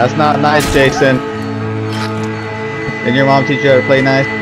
That's not nice, Jason. Didn't your mom teach you how to play nice?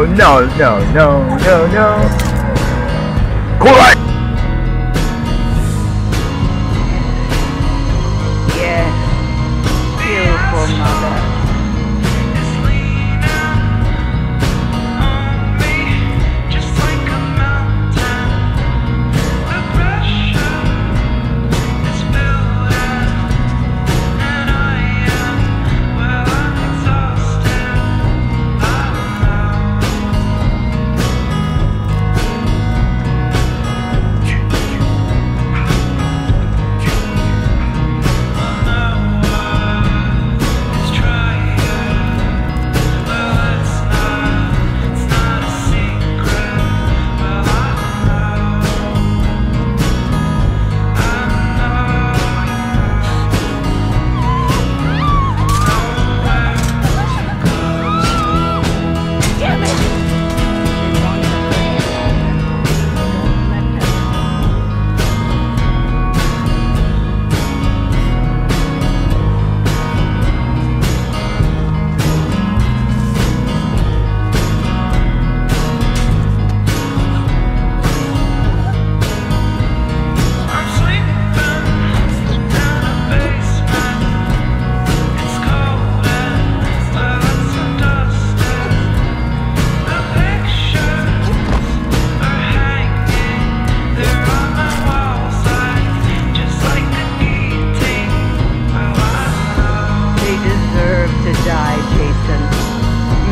No, no, no, no, no, no,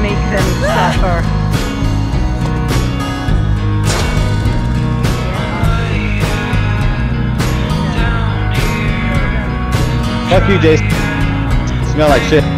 Make them suffer. Fuck you, Jason. Smell like shit.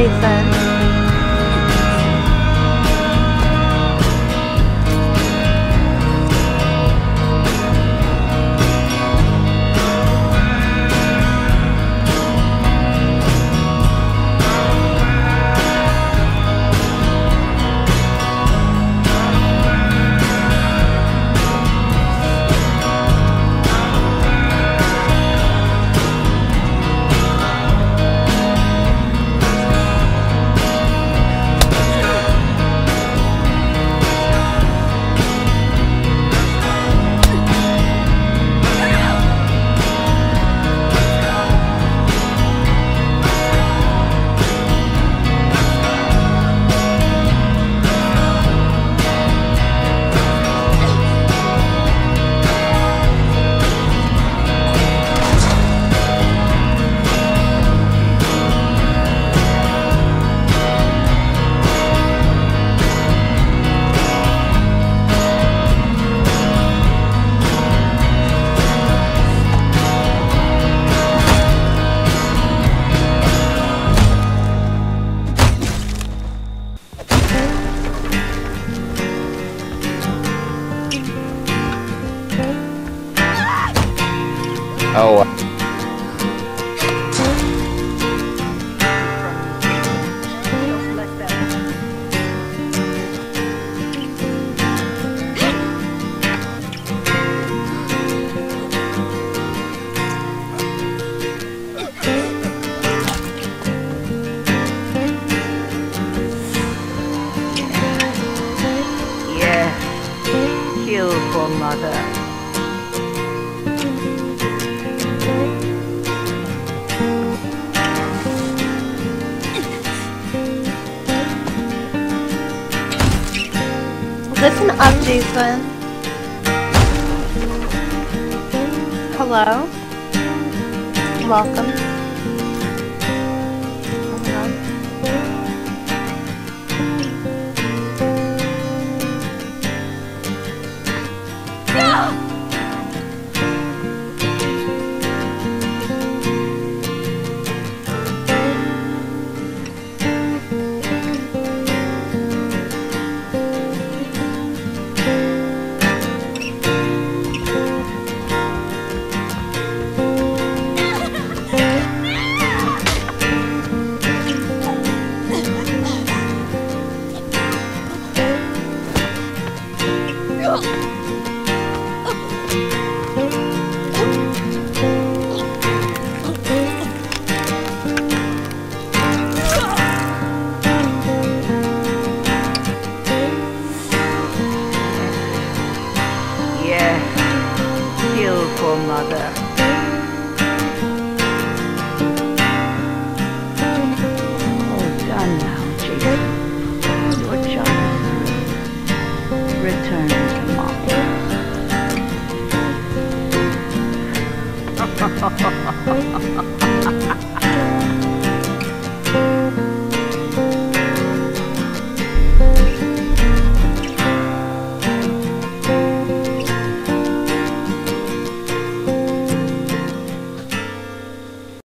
Jason. Oh. Up, Jason. Hello? Welcome. Yes. Kill for mother. 哈哈哈哈哈！哈哈。